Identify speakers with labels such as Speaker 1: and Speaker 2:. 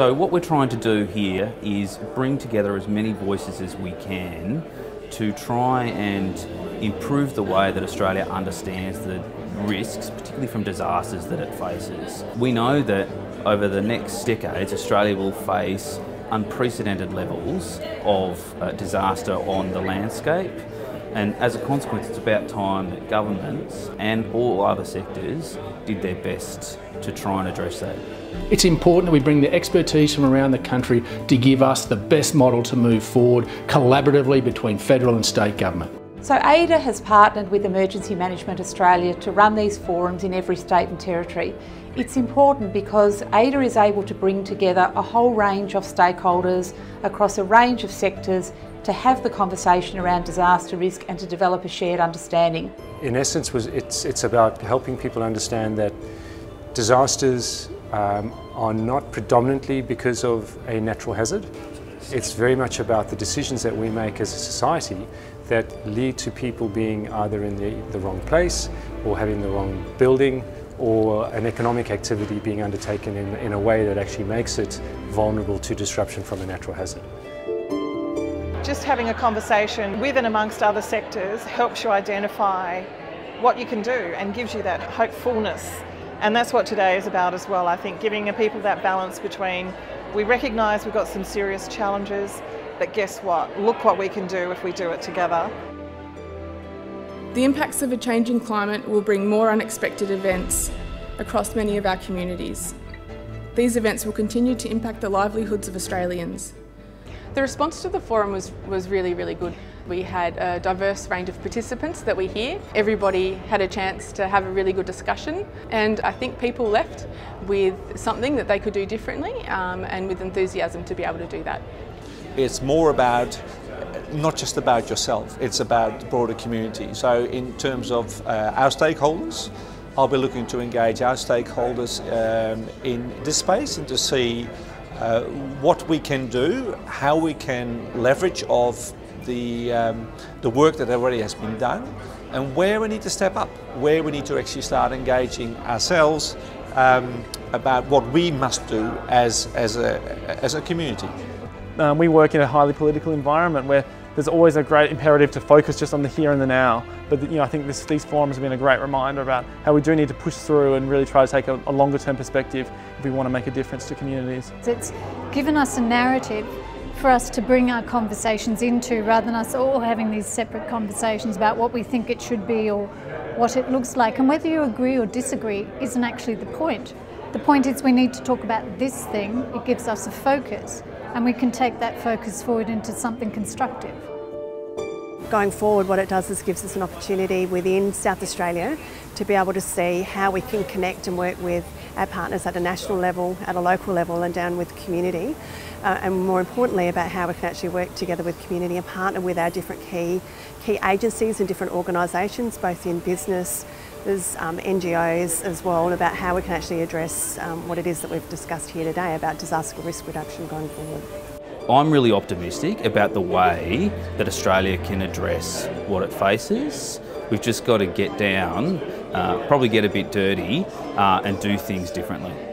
Speaker 1: So what we're trying to do here is bring together as many voices as we can to try and improve the way that Australia understands the risks, particularly from disasters that it faces. We know that over the next decades, Australia will face unprecedented levels of uh, disaster on the landscape. And as a consequence, it's about time that governments and all other sectors did their best to try and address that.
Speaker 2: It's important that we bring the expertise from around the country to give us the best model to move forward collaboratively between federal and state government.
Speaker 3: So AIDR has partnered with Emergency Management Australia to run these forums in every state and territory. It's important because AIDR is able to bring together a whole range of stakeholders across a range of sectors to have the conversation around disaster risk and to develop a shared understanding.
Speaker 4: In essence, it's, it's about helping people understand that disasters um, are not predominantly because of a natural hazard. It's very much about the decisions that we make as a society that lead to people being either in the, the wrong place or having the wrong building or an economic activity being undertaken in, in a way that actually makes it vulnerable to disruption from a natural hazard.
Speaker 5: Just having a conversation with and amongst other sectors helps you identify what you can do and gives you that hopefulness. And that's what today is about as well, I think, giving people that balance between we recognise we've got some serious challenges but guess what? Look what we can do if we do it together.
Speaker 6: The impacts of a changing climate will bring more unexpected events across many of our communities. These events will continue to impact the livelihoods of Australians.
Speaker 7: The response to the forum was, was really, really good. We had a diverse range of participants that we hear. Everybody had a chance to have a really good discussion and I think people left with something that they could do differently um, and with enthusiasm to be able to do that.
Speaker 8: It's more about not just about yourself, it's about the broader community. So in terms of uh, our stakeholders, I'll be looking to engage our stakeholders um, in this space and to see uh, what we can do, how we can leverage of the, um, the work that already has been done and where we need to step up, where we need to actually start engaging ourselves um, about what we must do as, as, a, as a community.
Speaker 9: Um, we work in a highly political environment where there's always a great imperative to focus just on the here and the now. But you know, I think this, these forums have been a great reminder about how we do need to push through and really try to take a, a longer term perspective if we want to make a difference to communities.
Speaker 10: It's given us a narrative for us to bring our conversations into rather than us all having these separate conversations about what we think it should be or what it looks like. And whether you agree or disagree isn't actually the point. The point is we need to talk about this thing, it gives us a focus and we can take that focus forward into something constructive.
Speaker 11: Going forward, what it does is gives us an opportunity within South Australia to be able to see how we can connect and work with our partners at a national level, at a local level, and down with the community. Uh, and more importantly, about how we can actually work together with community and partner with our different key, key agencies and different organisations, both in business, there's um, NGOs as well and about how we can actually address um, what it is that we've discussed here today about disaster risk reduction going forward.
Speaker 1: I'm really optimistic about the way that Australia can address what it faces. We've just got to get down, uh, probably get a bit dirty uh, and do things differently.